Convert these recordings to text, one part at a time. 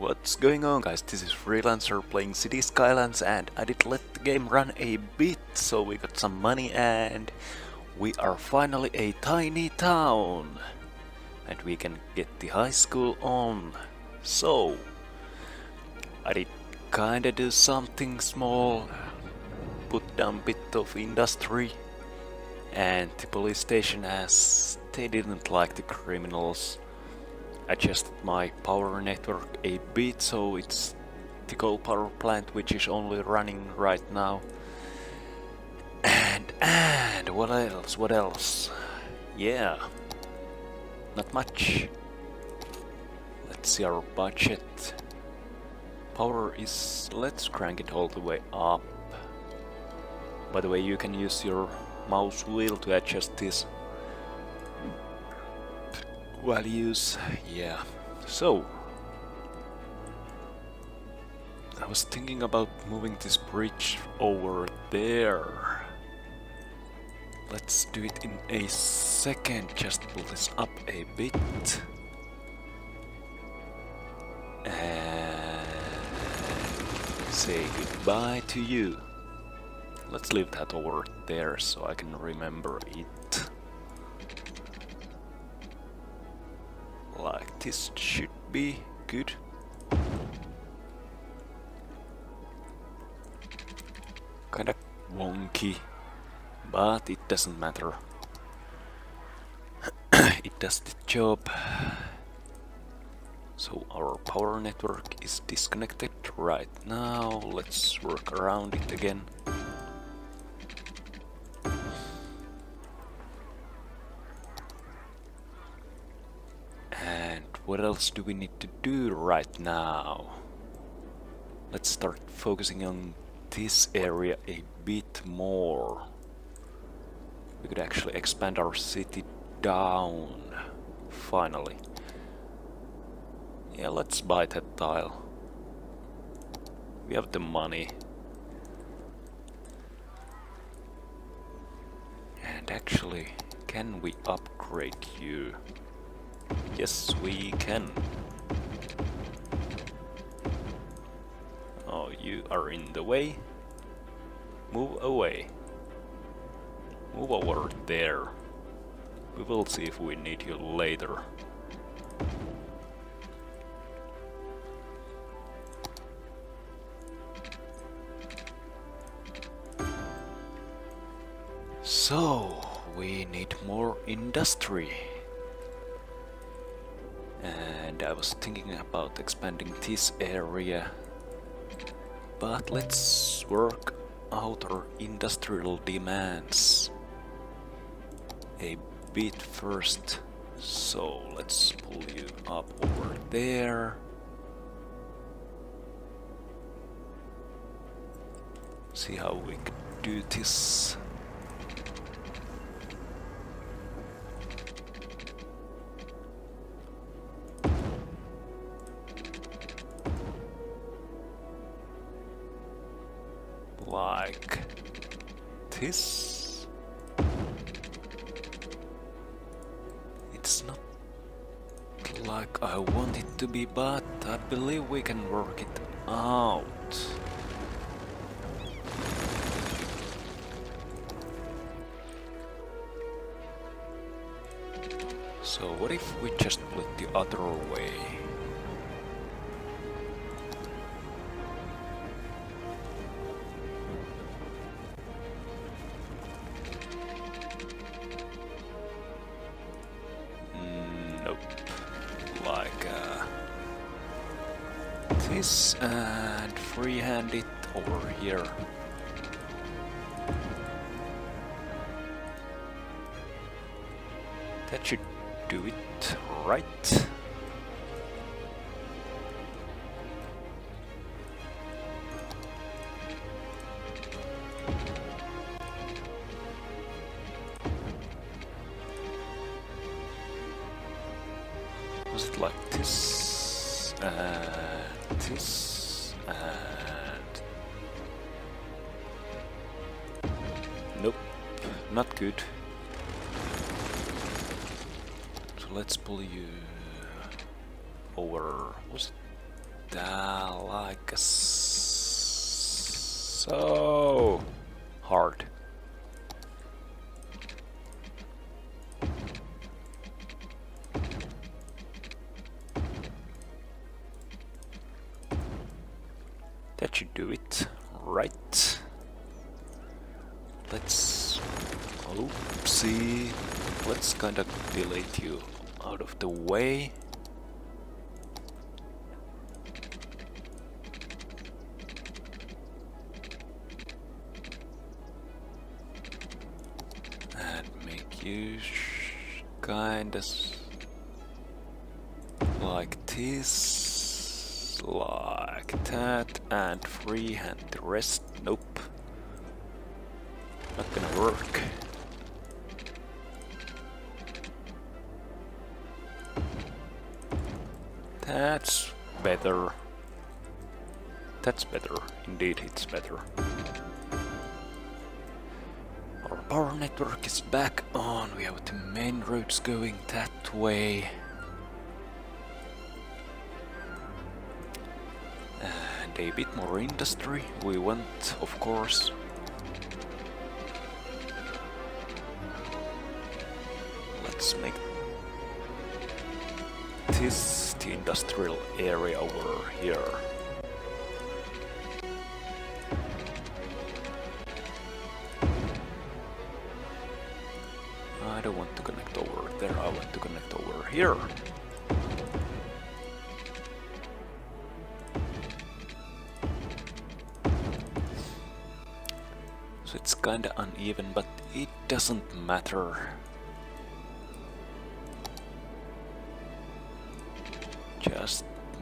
What's going on guys, this is Freelancer playing City Skylines and I did let the game run a bit so we got some money and we are finally a tiny town. And we can get the high school on. So, I did kinda do something small, put down a bit of industry and the police station as they didn't like the criminals adjusted my power network a bit so it's the coal power plant which is only running right now. And and what else what else? Yeah not much. Let's see our budget. Power is let's crank it all the way up. By the way you can use your mouse wheel to adjust this values, yeah. So, I was thinking about moving this bridge over there. Let's do it in a second, just pull this up a bit. And say goodbye to you. Let's leave that over there so I can remember it. This should be good. Kinda wonky, but it doesn't matter. it does the job. So our power network is disconnected right now. Let's work around it again. What else do we need to do right now? Let's start focusing on this area a bit more. We could actually expand our city down, finally. Yeah, let's buy that tile. We have the money. And actually, can we upgrade you? Yes, we can. Oh, you are in the way. Move away. Move over there. We will see if we need you later. So, we need more industry I was thinking about expanding this area. But let's work out our industrial demands. A bit first. So let's pull you up over there. See how we can do this be, but I believe we can work it out. So what if we just put the other way? Right. Let's kind of delete you out of the way. And make you kind of like this, like that, and freehand the rest. Nope. Not gonna work. That's better. That's better. Indeed, it's better. Our power network is back on. We have the main roads going that way. And a bit more industry. We want, of course. Let's make this the industrial area over here. I don't want to connect over there, I want to connect over here. So it's kinda uneven, but it doesn't matter.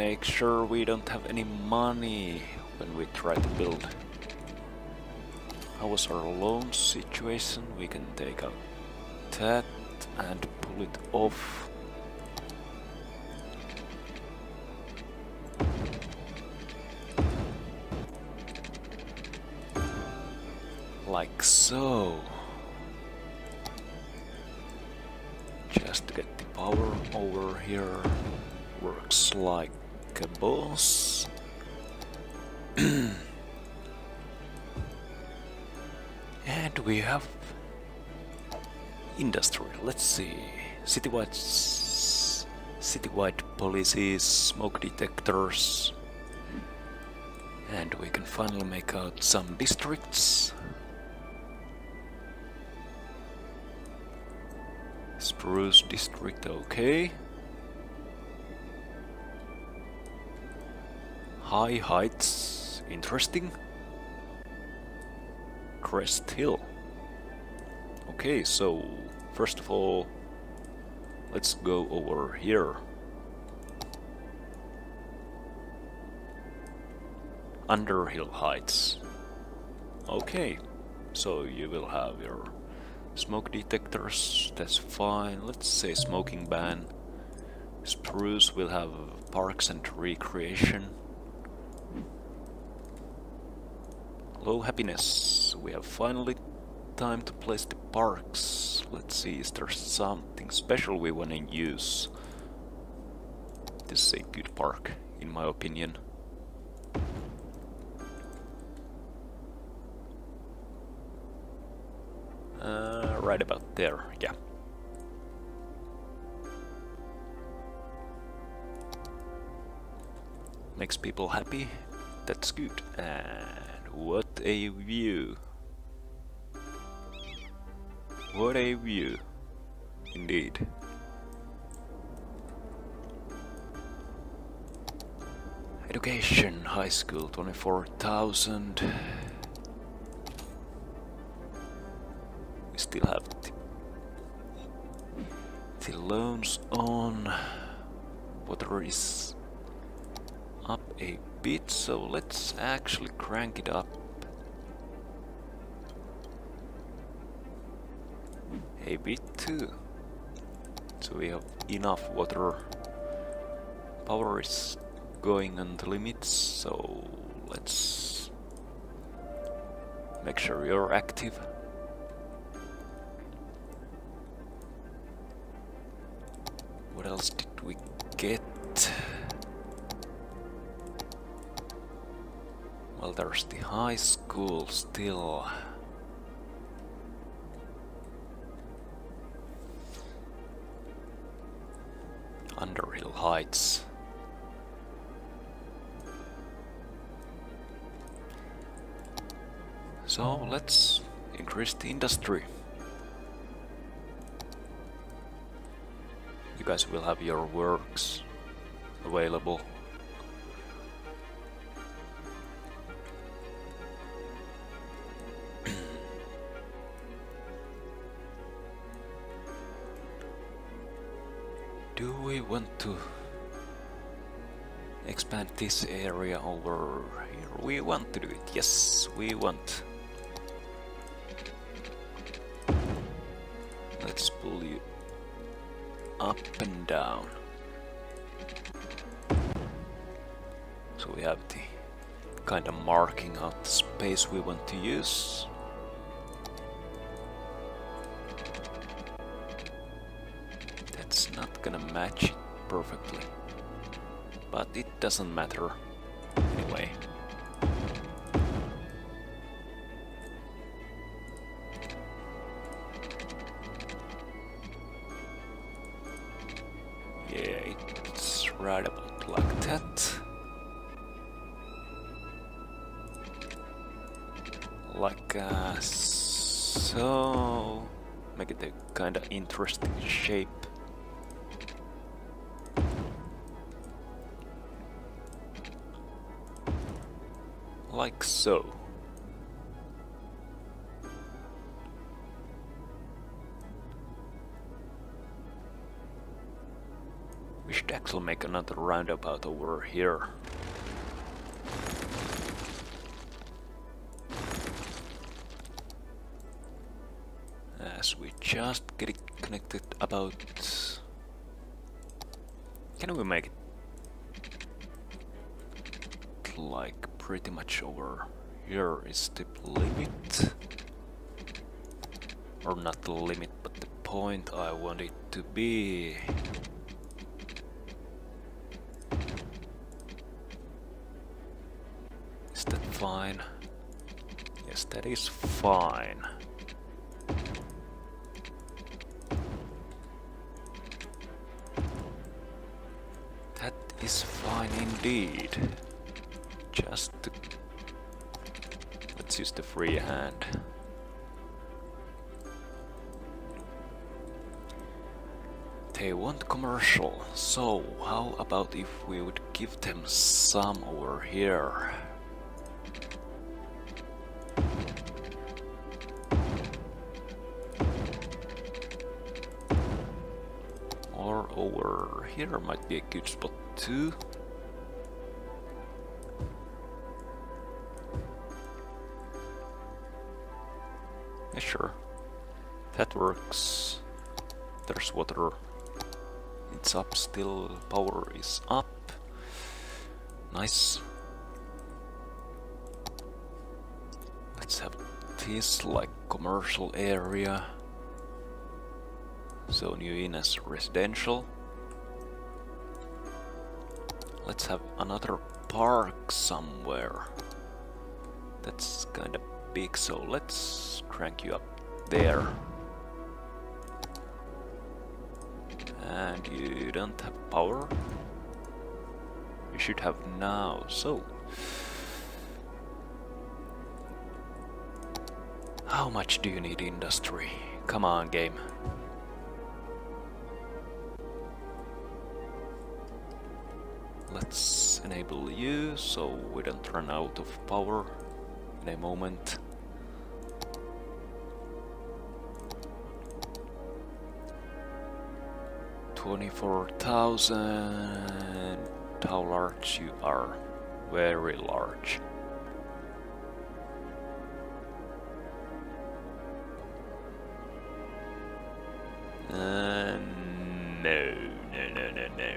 Make sure we don't have any money when we try to build. How was our loan situation? We can take out that and pull it off. Like so. Just to get the power over here works like a boss. and we have industry. Let's see. Citywide citywide policies, smoke detectors. And we can finally make out some districts. Spruce district, okay. High heights, interesting. Crest Hill. Okay, so first of all, let's go over here. Underhill Heights. Okay, so you will have your smoke detectors, that's fine. Let's say smoking ban. Spruce will have parks and recreation. Low happiness. We have finally time to place the parks. Let's see, is there something special we want to use? This is a good park, in my opinion. Uh, right about there, yeah. Makes people happy, that's good. And what a view! What a view, indeed. Education, high school, 24,000. We still have the, the loans on. Water is up a bit, so let's actually crank it up a bit too. So we have enough water. Power is going on the limits, so let's make sure you're active. What else did we get? Well, there's the high school still. Underhill Heights. So let's increase the industry. You guys will have your works available. Want to expand this area over here? We want to do it. Yes, we want. Let's pull you up and down. So we have the kind of marking out the space we want to use. That's not gonna match it perfectly. But it doesn't matter anyway. Yeah, it's right about like that. Like uh, so. Make it a kind of interesting shape. Like so. We should actually make another roundabout over here. As we just get it connected about... Can we make it like pretty much over here is the limit? Or not the limit, but the point I want it to be. Is that fine? Yes, that is fine. That is fine indeed. Just to... Let's use the free hand. They want commercial, so how about if we would give them some over here? Or over here might be a good spot too. It's up still. Power is up. Nice. Let's have this like commercial area. so new in as residential. Let's have another park somewhere. That's kind of big, so let's crank you up there. And you don't have power? You should have now, so... How much do you need industry? Come on, game. Let's enable you so we don't run out of power in a moment. Twenty-four thousand. How large you are? Very large. Uh, no, no, no, no, no.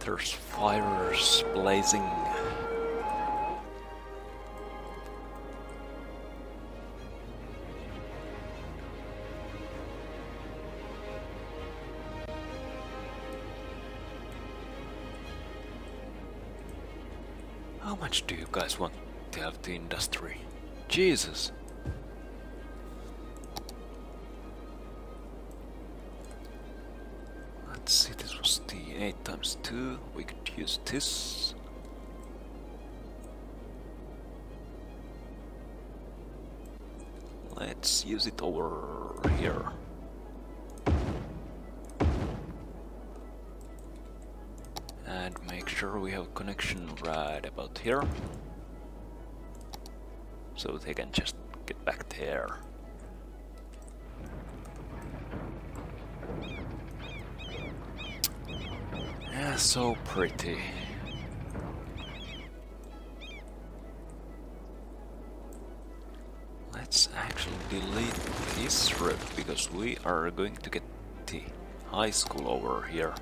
There's fires blazing. Guys want to have the industry? Jesus! Let's see, this was the 8 times 2. We could use this. Let's use it over here. Sure we have connection right about here. So they can just get back there. Yeah, so pretty. Let's actually delete this road because we are going to get the high school over here.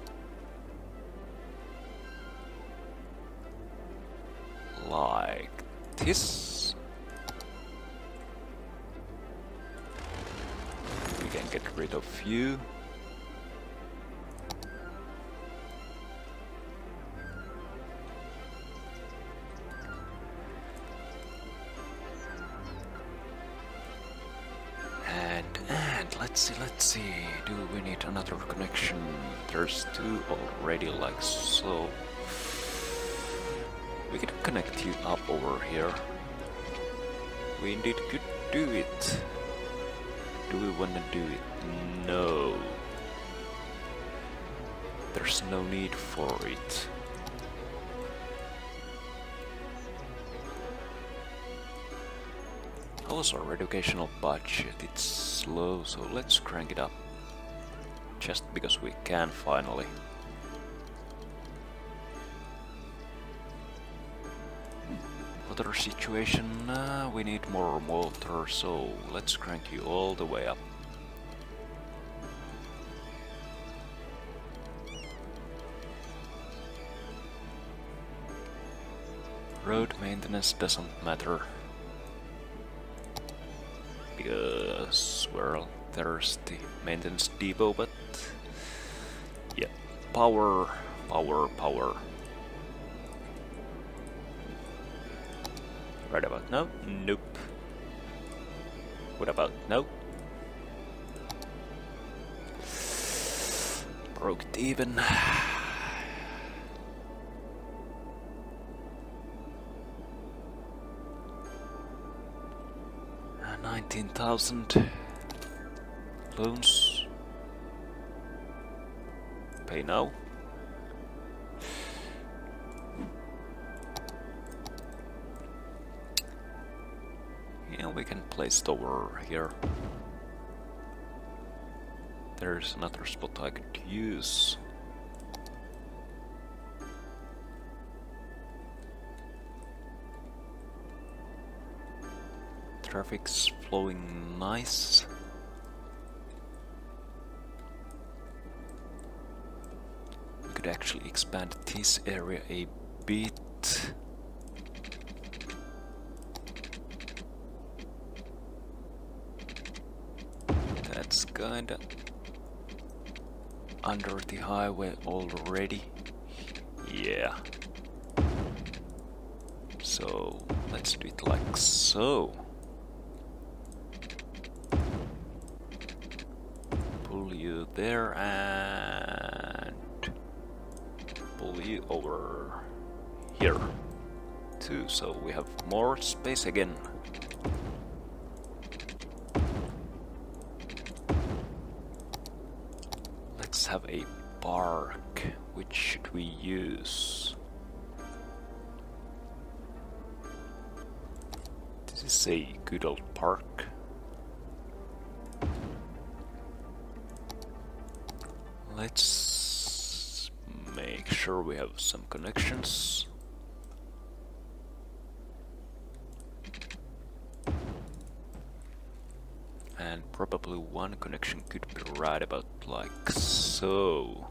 Like this. We can get rid of you. And and let's see, let's see. Do we need another connection? There's two already, like so. We can connect you up over here. We indeed could do it. Do we want to do it? No. There's no need for it. Also, our educational budget, it's slow, so let's crank it up. Just because we can finally. Water situation, uh, we need more water, so let's crank you all the way up. Road maintenance doesn't matter. Because well there's the maintenance depot but yeah power power power right about no? nope what about no broke it even Nineteen thousand loans. Pay now. We can place it over here. There's another spot I could use. Traffic's flowing nice. We could actually expand this area a bit. That's kinda under the highway already. Yeah. So let's do it like so. Pull you there and pull you over here too, so we have more space again. Let's have a park. Which should we use? This is a good old park. Let's make sure we have some connections. And probably one connection could be right about like so.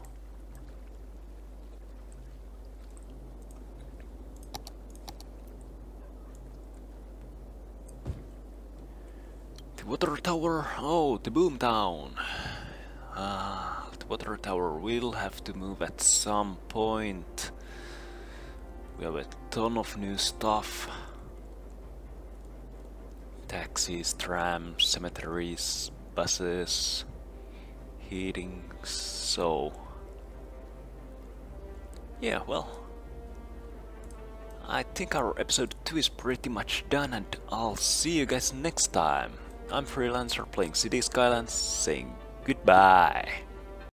The water tower, oh, the boom town. Ah, the water tower will have to move at some point. We have a ton of new stuff. Taxis, trams, cemeteries, buses, heating, so... Yeah, well... I think our episode 2 is pretty much done and I'll see you guys next time. I'm Freelancer playing City Skylines saying goodbye.